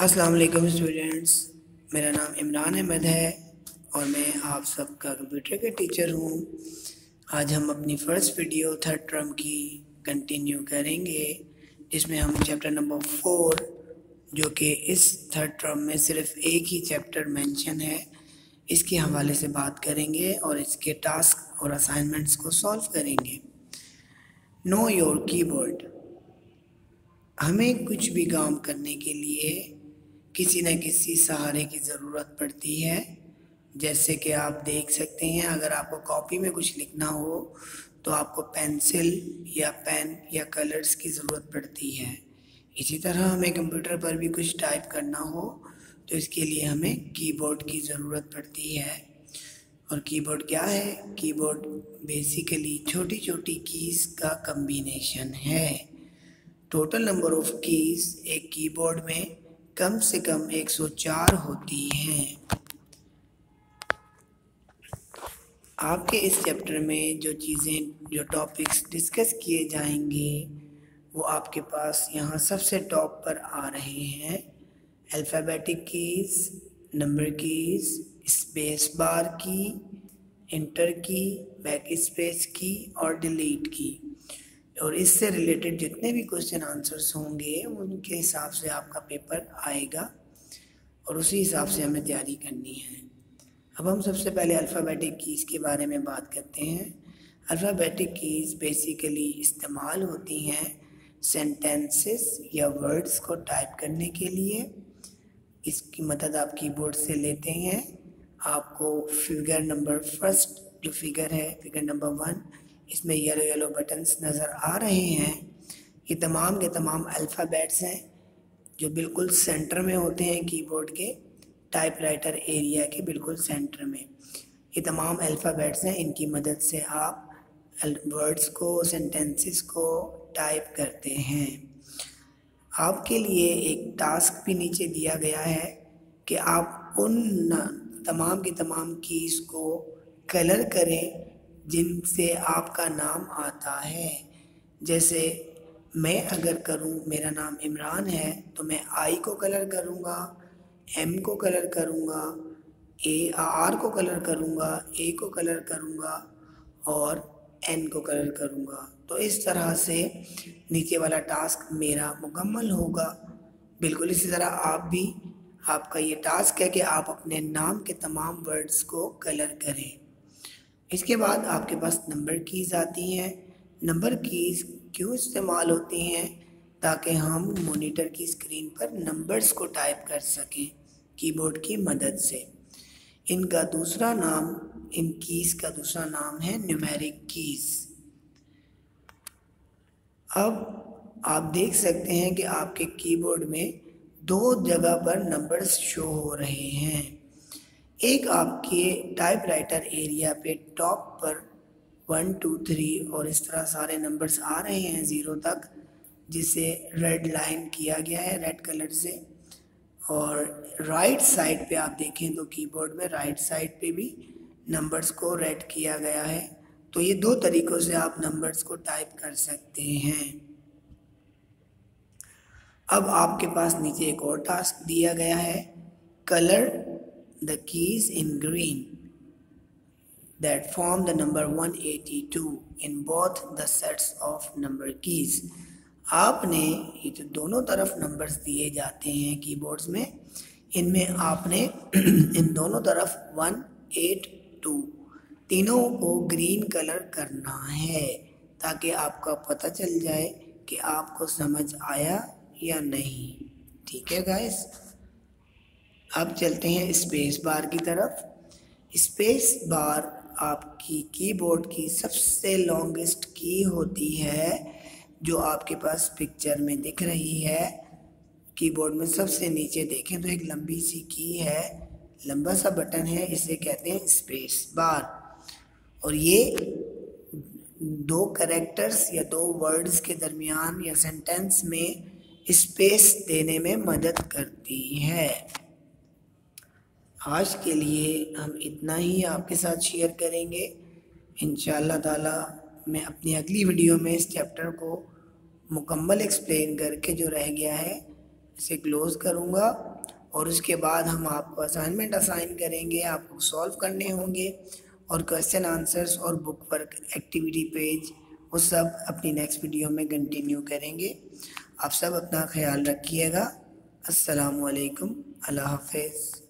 अस्सलाम वालेकुम स्टूडेंट्स। मेरा नाम इमरान अहमद है और मैं आप सबका कंप्यूटर के टीचर हूँ। आज हम अपनी फ़र्स्ट वीडियो थर्ड टर्म की कंटिन्यू करेंगे, जिसमें हम चैप्टर नंबर फोर, जो कि इस थर्ड टर्म में सिर्फ़ एक ही चैप्टर मेंशन है, इसके हवाले से बात करेंगे और इसके टास्क और असाइनमेंट्स को सॉल्व करेंगे। नो योर कीबोर्ड हमें कुछ भी काम करने के लिए किसी न किसी सहारे की ज़रूरत पड़ती है। जैसे कि आप देख सकते हैं, अगर आपको कॉपी में कुछ लिखना हो तो आपको पेंसिल या पेन या कलर्स की ज़रूरत पड़ती है। इसी तरह हमें कंप्यूटर पर भी कुछ टाइप करना हो तो इसके लिए हमें कीबोर्ड की ज़रूरत पड़ती है। और कीबोर्ड क्या है? कीबोर्ड बेसिकली छोटी छोटी कीज़ का कम्बिनेशन है। टोटल नंबर ऑफ़ कीज़ एक कीबोर्ड में कम से कम 104 होती हैं। आपके इस चैप्टर में जो चीज़ें, जो टॉपिक्स डिस्कस किए जाएँगे, वो आपके पास यहाँ सबसे टॉप पर आ रहे हैं। Alphabetic keys number keys space bar key enter key back space की और डिलीट की और इससे रिलेटेड जितने भी क्वेश्चन आंसर्स होंगे, उनके हिसाब से आपका पेपर आएगा और उसी हिसाब से हमें तैयारी करनी है। अब हम सबसे पहले अल्फ़ाबेटिक कीज़ के बारे में बात करते हैं। अल्फ़ाबेटिक कीज़ बेसिकली इस्तेमाल होती हैं सेंटेंसेस या वर्ड्स को टाइप करने के लिए। इसकी मदद आप कीबोर्ड से लेते हैं। आपको फिगर नंबर फ़र्स्ट जो फिगर है फिगर नंबर वन इसमें येलो येलो बटन्स नज़र आ रहे हैं। ये तमाम के तमाम अल्फ़ाबेट्स हैं, जो बिल्कुल सेंटर में होते हैं कीबोर्ड के टाइपराइटर एरिया के बिल्कुल सेंटर में। ये तमाम अल्फ़ाबेट्स हैं, इनकी मदद से आप वर्ड्स को सेंटेंसेस को टाइप करते हैं। आपके लिए एक टास्क भी नीचे दिया गया है कि आप उन तमाम की तमाम कीज़ को कलर करें जिनसे आपका नाम आता है। जैसे, मैं अगर करूँ, मेरा नाम इमरान है तो मैं आई को कलर करूँगा एम को कलर करूँगा ए आर को कलर करूँगा ए को कलर करूँगा और एन को कलर करूँगा। तो इस तरह से नीचे वाला टास्क मेरा मुकम्मल होगा। बिल्कुल इसी तरह आप भी, आपका ये टास्क है कि आप अपने नाम के तमाम वर्ड्स को कलर करें। इसके बाद आपके पास नंबर कीज़ आती हैं। नंबर कीज़ क्यों इस्तेमाल होती हैं? ताकि हम मॉनिटर की स्क्रीन पर नंबर्स को टाइप कर सकें कीबोर्ड की मदद से। इनका दूसरा नाम, इन कीज़ का दूसरा नाम है न्यूमेरिक कीज़ अब आप देख सकते हैं कि आपके कीबोर्ड में दो जगह पर नंबर्स शो हो रहे हैं। एक आपके टाइपराइटर एरिया पे टॉप पर वन टू थ्री और इस तरह सारे नंबर्स आ रहे हैं ज़ीरो तक, जिसे रेड लाइन किया गया है रेड कलर से। और राइट साइड पे आप देखें तो कीबोर्ड में राइट साइड पे भी नंबर्स को रेड किया गया है। तो ये दो तरीक़ों से आप नंबर्स को टाइप कर सकते हैं। अब आपके पास नीचे एक और टास्क दिया गया है colour the keys in green that form the number 182 in both the sets of number keys. आपने ये जो दोनों तरफ़ नंबर्स दिए जाते हैं कीबोर्ड्स में, इनमें आपने इन दोनों तरफ़ वन एट टू तीनों को ग्रीन कलर करना है ताकि आपका पता चल जाए कि आपको समझ आया या नहीं। ठीक है गाइस अब चलते हैं स्पेस बार की तरफ़। स्पेस बार आपकी कीबोर्ड की सबसे लॉन्गेस्ट की होती है, जो आपके पास पिक्चर में दिख रही है। कीबोर्ड में सबसे नीचे देखें तो एक लंबी सी की है, लंबा सा बटन है, इसे कहते हैं स्पेस बार और ये दो करेक्टर्स या दो वर्ड्स के दरमियान या सेंटेंस में स्पेस देने में मदद करती है। आज के लिए हम इतना ही आपके साथ शेयर करेंगे। इन ताला मैं अपनी अगली वीडियो में इस चैप्टर को मुकम्मल एक्सप्लेन करके जो रह गया है, इसे क्लोज़ करूँगा और उसके बाद हम आपको असाइनमेंट असाइन करेंगे, आपको सॉल्व करने होंगे और क्वेश्चन आंसर्स और बुक वर्क एक्टिविटी पेज वो सब अपनी नेक्स्ट वीडियो में कंटिन्यू करेंगे। आप सब अपना ख्याल रखिएगा। अस्सलामुअलैकुम। अल्लाह हाफिज़।